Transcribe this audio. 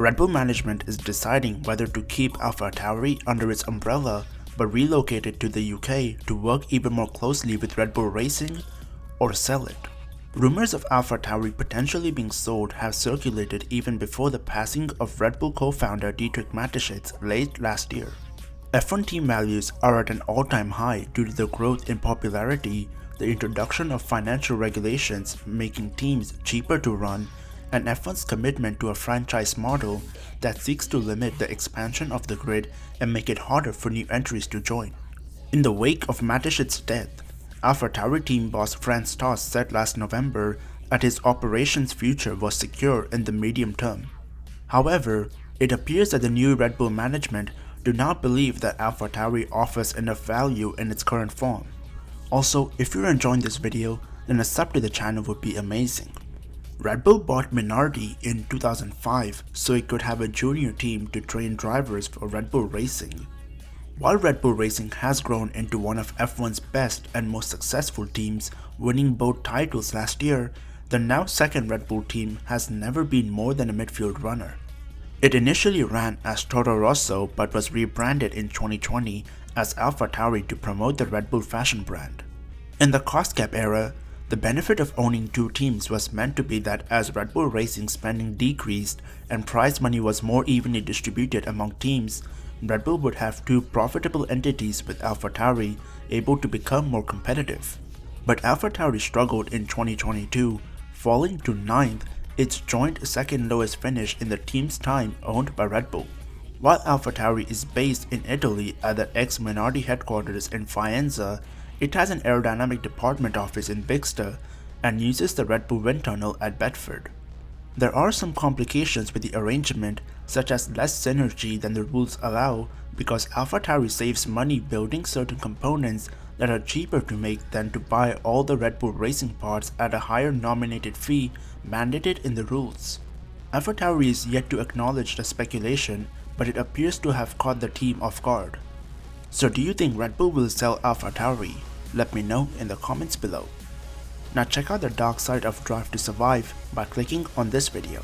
Red Bull management is deciding whether to keep AlphaTauri under its umbrella but relocate it to the UK to work even more closely with Red Bull Racing or sell it. Rumors of AlphaTauri potentially being sold have circulated even before the passing of Red Bull co-founder Dietrich Mateschitz late last year. F1 team values are at an all-time high due to the growth in popularity, the introduction of financial regulations making teams cheaper to run, and F1's commitment to a franchise model that seeks to limit the expansion of the grid and make it harder for new entries to join. In the wake of Mateschitz's death, AlphaTauri team boss Franz Tost said last November that his operations future was secure in the medium term. However, it appears that the new Red Bull management do not believe that AlphaTauri offers enough value in its current form. Also, if you're enjoying this video, then a sub to the channel would be amazing. Red Bull bought Minardi in 2005 so it could have a junior team to train drivers for Red Bull Racing. While Red Bull Racing has grown into one of F1's best and most successful teams, winning both titles last year, the now second Red Bull team has never been more than a midfield runner. It initially ran as Toro Rosso but was rebranded in 2020 as AlphaTauri to promote the Red Bull fashion brand. In the cost cap era, the benefit of owning two teams was meant to be that as Red Bull Racing spending decreased and prize money was more evenly distributed among teams, Red Bull would have two profitable entities with AlphaTauri able to become more competitive. But AlphaTauri struggled in 2022, falling to 9th its joint second lowest finish in the team's time owned by Red Bull. While AlphaTauri is based in Italy at the ex-Minardi headquarters in Faenza, it has an aerodynamic department office in Bicester and uses the Red Bull wind tunnel at Bedford. There are some complications with the arrangement such as less synergy than the rules allow because AlphaTauri saves money building certain components that are cheaper to make than to buy all the Red Bull racing parts at a higher nominated fee mandated in the rules. AlphaTauri is yet to acknowledge the speculation, but it appears to have caught the team off guard. So do you think Red Bull will sell AlphaTauri? Let me know in the comments below. Now check out the dark side of Drive to Survive by clicking on this video.